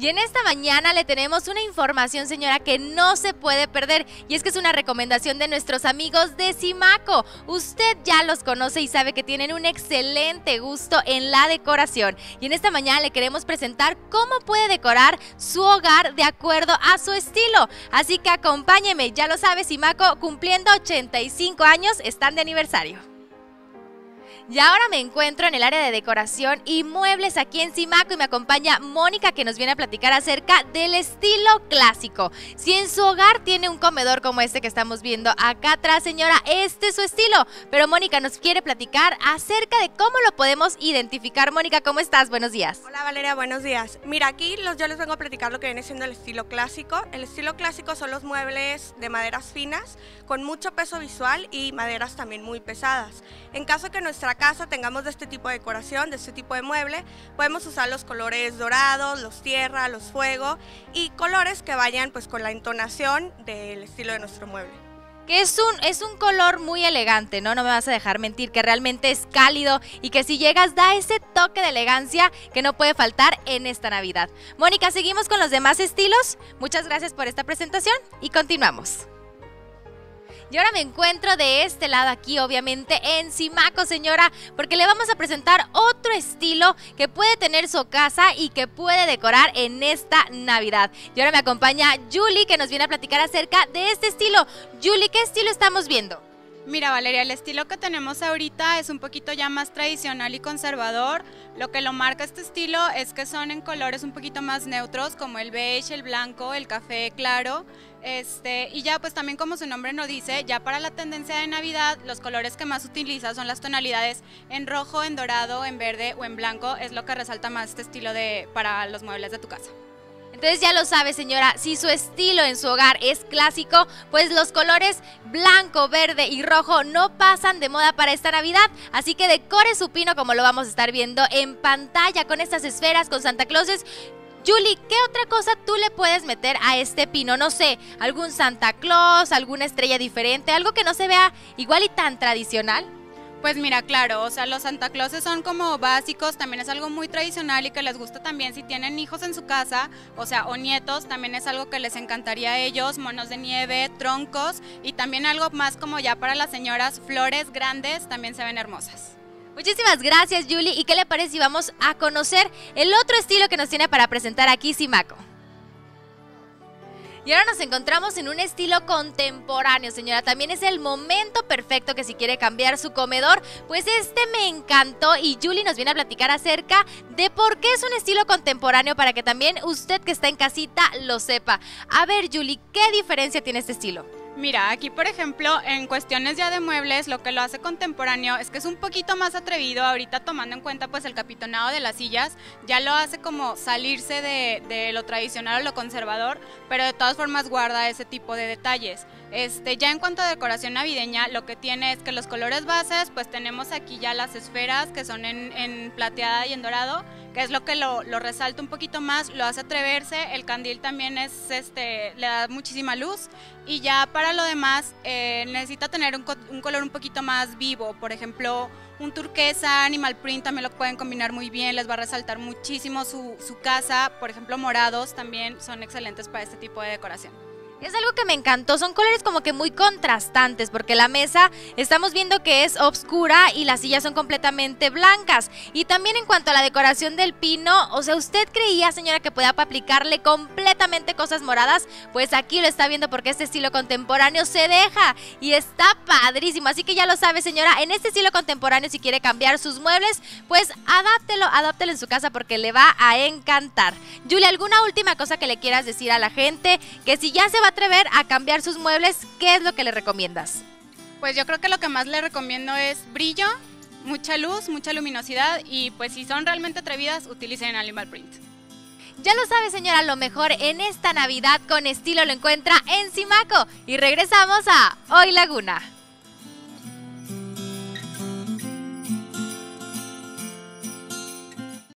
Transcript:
Y en esta mañana le tenemos una información, señora, que no se puede perder. Y es que es una recomendación de nuestros amigos de Simaco. Usted ya los conoce y sabe que tienen un excelente gusto en la decoración. Y en esta mañana le queremos presentar cómo puede decorar su hogar de acuerdo a su estilo. Así que acompáñeme, ya lo sabe, Simaco cumpliendo 85 años, están de aniversario. Y ahora me encuentro en el área de decoración y muebles aquí en Simaco y me acompaña Mónica que nos viene a platicar acerca del estilo clásico. Si en su hogar tiene un comedor como este que estamos viendo acá atrás, señora, este es su estilo. Pero Mónica nos quiere platicar acerca de cómo lo podemos identificar. Mónica, ¿cómo estás? Buenos días. Hola Valeria, buenos días. Mira, aquí yo les vengo a platicar lo que viene siendo el estilo clásico. El estilo clásico son los muebles de maderas finas con mucho peso visual y maderas también muy pesadas. En caso que nuestra casa tengamos de este tipo de decoración, de este tipo de mueble, podemos usar los colores dorados, los tierra, los fuego y colores que vayan pues con la entonación del estilo de nuestro mueble. Que es un, es un color muy elegante, ¿no? No me vas a dejar mentir, que realmente es cálido y que si llegas da ese toque de elegancia que no puede faltar en esta Navidad. Mónica, seguimos con los demás estilos. Muchas gracias por esta presentación y continuamos. Y ahora me encuentro de este lado aquí, obviamente, en Simaco, señora, porque le vamos a presentar otro estilo que puede tener su casa y que puede decorar en esta Navidad. Y ahora me acompaña Julie, que nos viene a platicar acerca de este estilo. Julie, ¿qué estilo estamos viendo? Mira Valeria, el estilo que tenemos ahorita es un poquito ya más tradicional y conservador. Lo que lo marca este estilo es que son en colores un poquito más neutros como el beige, el blanco, el café claro. Este, y ya pues también como su nombre nos dice, ya para la tendencia de Navidad los colores que más utiliza son las tonalidades en rojo, en dorado, en verde o en blanco. Es lo que resalta más este estilo de, para los muebles de tu casa. Entonces ya lo sabe señora, si su estilo en su hogar es clásico, pues los colores blanco, verde y rojo no pasan de moda para esta Navidad. Así que decore su pino como lo vamos a estar viendo en pantalla con estas esferas, con Santa Clauses. Julie, ¿qué otra cosa tú le puedes meter a este pino? No sé, algún Santa Claus, alguna estrella diferente, algo que no se vea igual y tan tradicional. Pues mira, claro, o sea, los Santa Clauses son como básicos, también es algo muy tradicional y que les gusta también si tienen hijos en su casa, o sea, o nietos, también es algo que les encantaría a ellos, monos de nieve, troncos y también algo más como ya para las señoras, flores grandes también se ven hermosas. Muchísimas gracias, Julie. ¿Y qué le parece si vamos a conocer el otro estilo que nos tiene para presentar aquí Simaco? Y ahora nos encontramos en un estilo contemporáneo, señora. También es el momento perfecto que si quiere cambiar su comedor, pues este me encantó y Julie nos viene a platicar acerca de por qué es un estilo contemporáneo para que también usted que está en casita lo sepa. A ver, Julie, ¿qué diferencia tiene este estilo? Mira, aquí por ejemplo, en cuestiones ya de muebles, lo que lo hace contemporáneo es que es un poquito más atrevido, ahorita tomando en cuenta pues el capitonado de las sillas, ya lo hace como salirse de, de lo tradicional o lo conservador, pero de todas formas guarda ese tipo de detalles. Este, ya en cuanto a decoración navideña, lo que tiene es que los colores bases, pues tenemos aquí ya las esferas que son en, plateada y en dorado, que es lo que lo, resalta un poquito más, lo hace atreverse, el candil también es, este, le da muchísima luz y ya para lo demás eh, necesita tener un, color un poquito más vivo, por ejemplo, un turquesa, animal print también lo pueden combinar muy bien, les va a resaltar muchísimo su casa, por ejemplo morados también son excelentes para este tipo de decoración. Es algo que me encantó, son colores como que muy contrastantes, porque la mesa estamos viendo que es oscura y las sillas son completamente blancas. Y también en cuanto a la decoración del pino, o sea, ¿usted creía, señora, que podía aplicarle completamente cosas moradas? Pues aquí lo está viendo porque este estilo contemporáneo se deja y está padrísimo. Así que ya lo sabe, señora, en este estilo contemporáneo, si quiere cambiar sus muebles, pues adáptelo, adáptelo en su casa porque le va a encantar. Julia, ¿alguna última cosa que le quieras decir a la gente? Que si ya se va atrever a cambiar sus muebles, ¿qué es lo que le recomiendas? Pues yo creo que lo que más le recomiendo es brillo, mucha luz, mucha luminosidad y pues si son realmente atrevidas, utilicen Animal Print. Ya lo sabe señora, lo mejor en esta Navidad con estilo lo encuentra en Simaco y regresamos a Hoy Laguna.